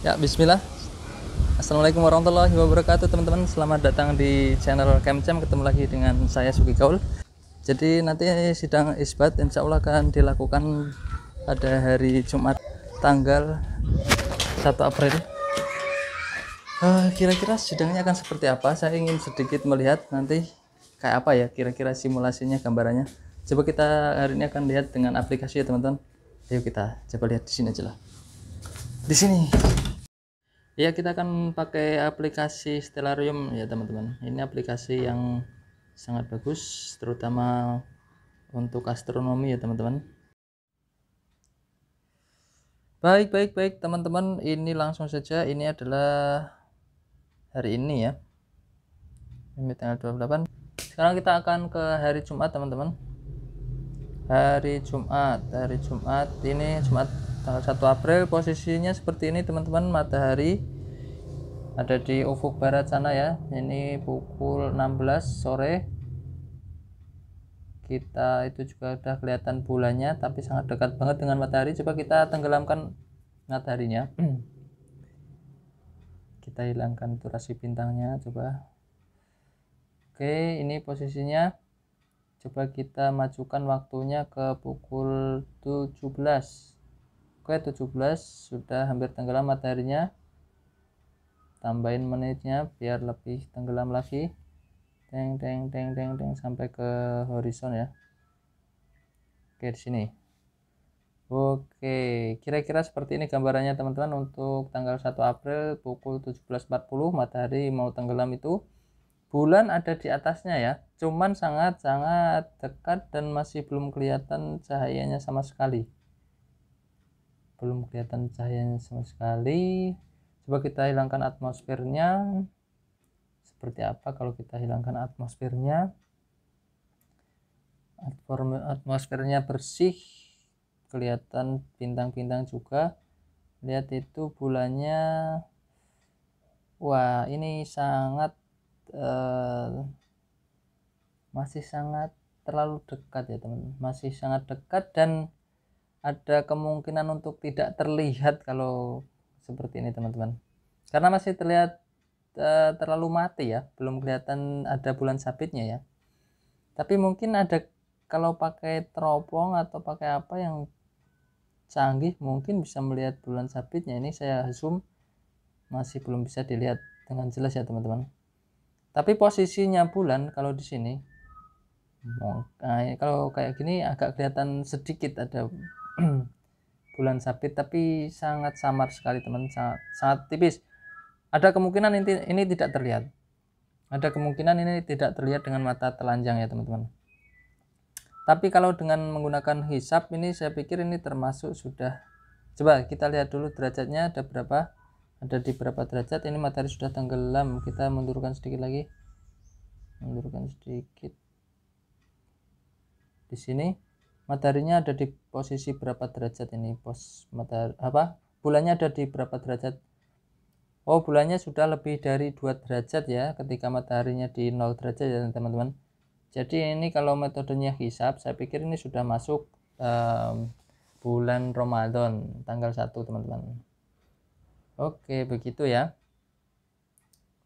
Ya, bismillah. Assalamualaikum warahmatullahi wabarakatuh teman-teman. Selamat datang di channel Kemcem. Ketemu lagi dengan saya Sugi Kaul. Jadi nanti sidang isbat insya Allah akan dilakukan pada hari Jumat tanggal 1 April. Eh, kira-kira sidangnya akan seperti apa? Saya ingin sedikit melihat nanti kayak apa ya kira-kira simulasinya gambarannya. Coba kita hari ini akan lihat dengan aplikasi ya teman-teman. Ayo kita coba lihat di sini aja lah. Di sini. Ya kita akan pakai aplikasi Stellarium ya teman-teman. Ini aplikasi yang sangat bagus terutama untuk astronomi ya teman-teman. Baik baik baik teman-teman ini langsung saja ini adalah hari ini ya. Ini tanggal 28. Sekarang kita akan ke hari Jumat teman-teman. Hari Jumat, hari Jumat ini Jumat tanggal 1 April posisinya seperti ini teman-teman. Matahari ada di ufuk barat sana ya. Ini pukul 16 sore. Kita itu juga udah kelihatan bulannya tapi sangat dekat banget dengan matahari. Coba kita tenggelamkan mataharinya. Kita hilangkan durasi bintangnya coba. Oke ini posisinya. Coba kita majukan waktunya ke pukul 17 Oke 17 sudah hampir tenggelam mataharinya tambahin menitnya biar lebih tenggelam lagi. Teng teng teng teng teng sampai ke horizon ya. Oke di sini. Oke kira-kira seperti ini gambarannya teman-teman untuk tanggal 1 April pukul 17.40 matahari mau tenggelam itu. Bulan ada di atasnya ya cuman sangat-sangat dekat dan masih belum kelihatan cahayanya sama sekali belum kelihatan cahayanya sama sekali. Coba kita hilangkan atmosfernya. Seperti apa kalau kita hilangkan atmosfernya? Atmosfernya bersih kelihatan bintang-bintang juga. Lihat itu bulannya. Wah ini sangat uh, masih sangat terlalu dekat ya teman masih sangat dekat dan ada kemungkinan untuk tidak terlihat kalau seperti ini teman-teman. Karena masih terlihat uh, terlalu mati ya. Belum kelihatan ada bulan sabitnya ya. Tapi mungkin ada kalau pakai teropong atau pakai apa yang canggih mungkin bisa melihat bulan sabitnya. Ini saya zoom masih belum bisa dilihat dengan jelas ya teman-teman. Tapi posisinya bulan kalau di sini nah, kalau kayak gini agak kelihatan sedikit ada bulan sabit tapi sangat samar sekali teman. Sangat, sangat tipis. Ada kemungkinan ini, ini tidak terlihat. Ada kemungkinan ini tidak terlihat dengan mata telanjang ya teman-teman. Tapi kalau dengan menggunakan hisap ini saya pikir ini termasuk sudah coba kita lihat dulu derajatnya ada berapa. Ada di berapa derajat? Ini matahari sudah tenggelam. Kita mundurkan sedikit lagi. Mundurkan sedikit. Di sini mataharinya ada di posisi berapa derajat ini pos matahari apa? Bulannya ada di berapa derajat? Oh bulannya sudah lebih dari 2 derajat ya ketika mataharinya di 0 derajat ya teman-teman. Jadi ini kalau metodenya hisap saya pikir ini sudah masuk um, bulan Ramadan tanggal 1 teman-teman. Oke begitu ya.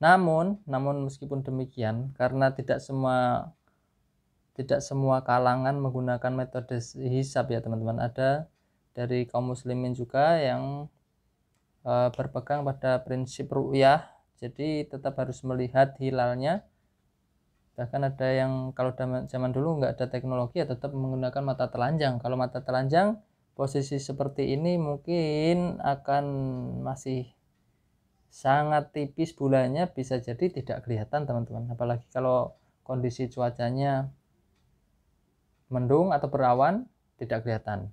Namun namun meskipun demikian karena tidak semua tidak semua kalangan menggunakan metode hisap ya teman-teman. Ada dari kaum muslimin juga yang e, berpegang pada prinsip ru'yah jadi tetap harus melihat hilalnya. Bahkan ada yang kalau zaman dulu nggak ada teknologi ya tetap menggunakan mata telanjang. Kalau mata telanjang posisi seperti ini mungkin akan masih sangat tipis bulannya bisa jadi tidak kelihatan teman-teman. Apalagi kalau kondisi cuacanya mendung atau berawan tidak kelihatan.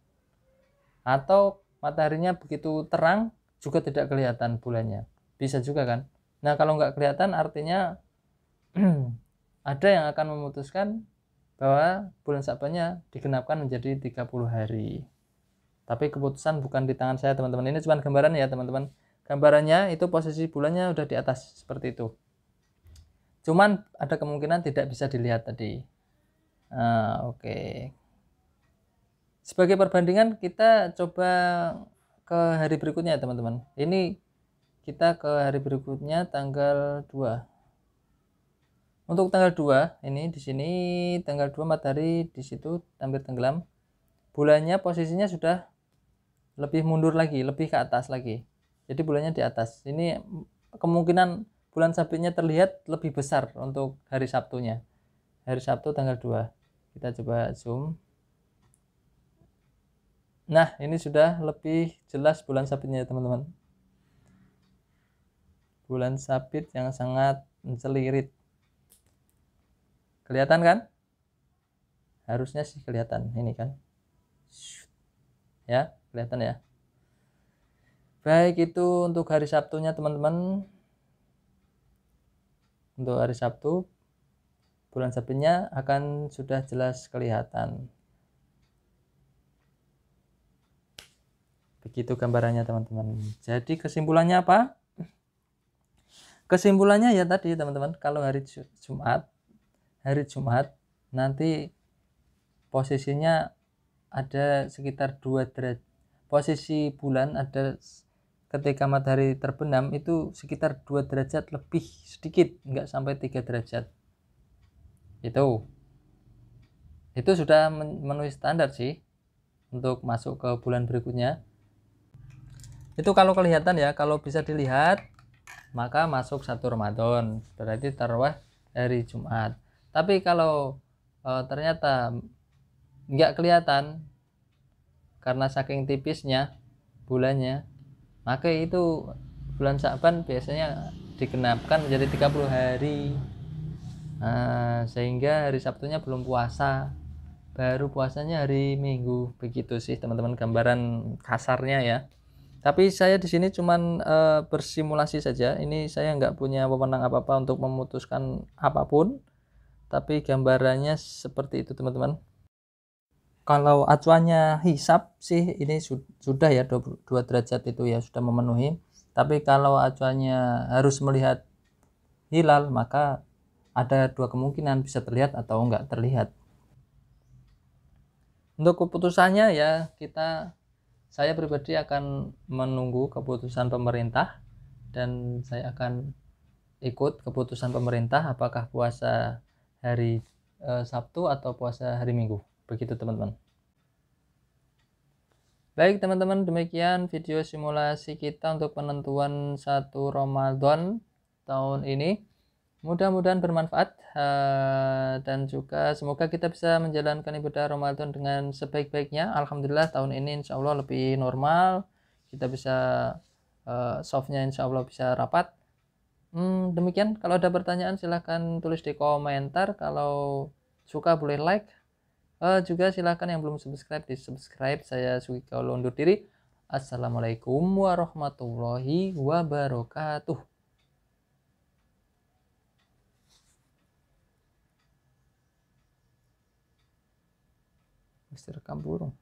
Atau mataharinya begitu terang juga tidak kelihatan bulannya. Bisa juga kan? Nah kalau nggak kelihatan artinya ada yang akan memutuskan bahwa bulan sabannya digenapkan menjadi 30 hari. Tapi keputusan bukan di tangan saya teman-teman. Ini cuma gambaran ya teman-teman. Gambarannya itu posisi bulannya udah di atas seperti itu. Cuman ada kemungkinan tidak bisa dilihat tadi Nah, oke. Okay. Sebagai perbandingan kita coba ke hari berikutnya teman-teman. Ini kita ke hari berikutnya tanggal 2 untuk tanggal 2 ini di sini tanggal 2 matahari di situ hampir tenggelam bulannya posisinya sudah lebih mundur lagi lebih ke atas lagi jadi bulannya di atas ini kemungkinan bulan sabitnya terlihat lebih besar untuk hari Sabtunya hari Sabtu tanggal 2 kita coba zoom. Nah ini sudah lebih jelas bulan sabitnya teman-teman. Bulan sabit yang sangat mencelirit. Kelihatan kan? Harusnya sih kelihatan ini kan. Ya kelihatan ya. Baik itu untuk hari Sabtunya teman-teman. Untuk hari Sabtu bulan sabitnya akan sudah jelas kelihatan. Begitu gambarannya teman-teman. Jadi kesimpulannya apa? Kesimpulannya ya tadi teman-teman kalau hari Jumat hari Jumat nanti posisinya ada sekitar 2 derajat posisi bulan ada ketika matahari terbenam itu sekitar 2 derajat lebih sedikit enggak sampai 3 derajat itu. Itu sudah memenuhi standar sih untuk masuk ke bulan berikutnya. Itu kalau kelihatan ya kalau bisa dilihat maka masuk satu Ramadan. Berarti tarawih hari Jumat. Tapi kalau e, ternyata nggak kelihatan karena saking tipisnya bulannya maka itu bulan Sa'ban biasanya digenapkan menjadi 30 hari nah, sehingga hari Sabtunya belum puasa. Baru puasanya hari Minggu. Begitu sih teman-teman gambaran kasarnya ya. Tapi saya di sini cuman e, bersimulasi saja. Ini saya nggak punya wewenang apa-apa untuk memutuskan apa pun. Tapi gambarannya seperti itu teman-teman. Kalau acuannya hisap sih ini sudah ya 2 derajat itu ya sudah memenuhi. Tapi kalau acuannya harus melihat hilal maka ada dua kemungkinan bisa terlihat atau enggak terlihat. Untuk keputusannya ya kita saya pribadi akan menunggu keputusan pemerintah dan saya akan ikut keputusan pemerintah apakah puasa hari eh, Sabtu atau puasa hari Minggu. Begitu teman-teman. Baik teman-teman demikian video simulasi kita untuk penentuan satu Ramadan tahun ini mudah-mudahan bermanfaat uh, dan juga semoga kita bisa menjalankan ibadah Ramadan dengan sebaik-baiknya. Alhamdulillah tahun ini insya Allah lebih normal. Kita bisa uh, softnya insya Allah bisa rapat. Hmm, demikian. Kalau ada pertanyaan silahkan tulis di komentar. Kalau suka boleh like. Uh, juga silahkan yang belum subscribe di subscribe saya Sugi kalau undur diri. Assalamualaikum warahmatullahi wabarakatuh Mr. Camburo.